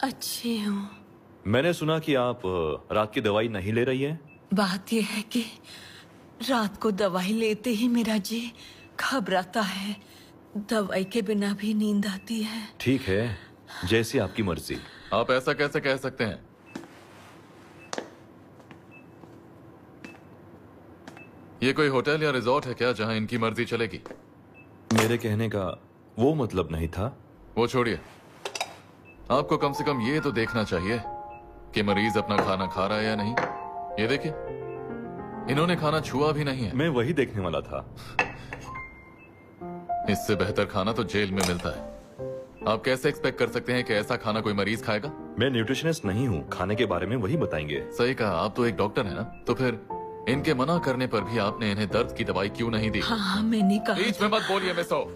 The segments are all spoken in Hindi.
अच्छी हूँ। मैंने सुना कि आप रात की दवाई नहीं ले रही हैं? बात यह है कि रात को दवाई लेते ही मेरा जी घबराता है। दवाई के बिना भी नींद आती है। ठीक है जैसी आपकी मर्ज़ी। आप ऐसा कैसे कह सकते हैं? ये कोई होटल या रिजॉर्ट है क्या जहाँ इनकी मर्ज़ी चलेगी? मेरे कहने का वो मतलब नहीं था। वो छोड़िए। आपको कम से कम ये तो देखना चाहिए कि मरीज़ अपना खाना खा रहा है या नहीं। ये देखिए इन्होंने खाना छुआ भी नहीं है। मैं वही देखने वाला था। इससे बेहतर खाना तो जेल में मिलता है। आप कैसे एक्सपेक्ट कर सकते हैं कि ऐसा खाना कोई मरीज़ खाएगा? मैं न्यूट्रिशनिस्ट नहीं हूँ खाने के बारे में वही बताएँगे। सही कहा आप तो एक डॉक्टर है ना तो फिर इनके मना करने पर भी आपने इन्हें दर्द की दवाई क्यों नहीं दी? हाँ हाँ मैंने कहा बीच में मत बोलिए मिसो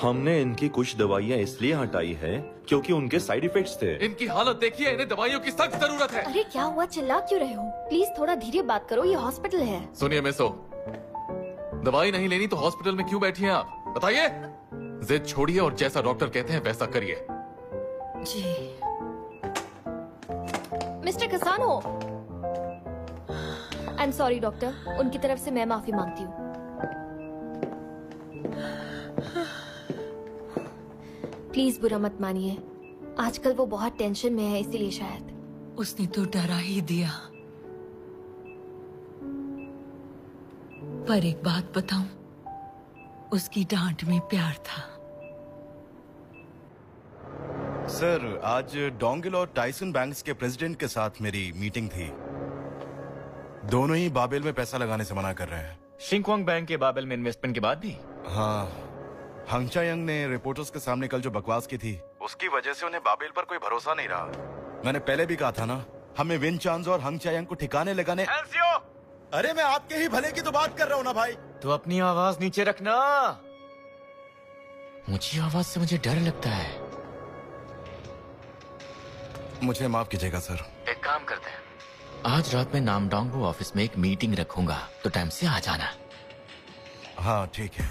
हमने इनकी कुछ दवाइयाँ इसलिए हटाई है क्योंकि उनके साइड इफेक्ट्स थे। इनकी हालत देखिए इन्हें दवाइयों की सख्त ज़रूरत है। अरे क्या हुआ? चिल्ला क्यों रहे हो? प्लीज़ थोड़ा धीरे बात करो ये हॉस्पिटल है। सुनिए मिसो दवाई नहीं लेनी तो हॉस्पिटल में क्यों बैठी हैं आप? बताइए। जिद छोड़िए और जैसा डॉक्टर कहते हैं वैसा करिए। जी। Mister Cassano. I am sorry doctor उनकी तरफ़ से मैं माफ़ी मांगती हूँ। प्लीज़ बुरा मत मानिए। आजकल वो बहुत टेंशन में है इसीलिए शायद। उसने तो डरा ही दिया। पर एक बात बताऊँ उसकी डांट में प्यार था। सर आज डोंगिल और टाइसन बैंक्स के प्रेसिडेंट के साथ मेरी मीटिंग थी। दोनों ही बाबेल में पैसा लगाने से मना कर रहे हैं। शिंकवांग बैंक के बाबेल में इन्वेस्टमेंट के बाद भी? हाँ। हंगचा यंग ने रिपोर्टर्स के सामने कल जो बकवास की थी उसकी वजह से उन्हें बाबेल पर कोई भरोसा नहीं रहा। मैंने पहले भी कहा था ना हमें विन चांस और हंगचा यंग को ठिकाने लगाने अरे मैं आपके ही भले की तो बात कर रहा हूँ ना भाई। तो अपनी आवाज़ नीचे रखना। मुझे आवाज़ से मुझे डर लगता है। मुझे माफ़ कीजिएगा सर। एक काम करते हैं। आज रात में नामडोंगो ऑफ़िस में एक मीटिंग रखूँगा तो टाइम से आ जाना। हाँ ठीक है।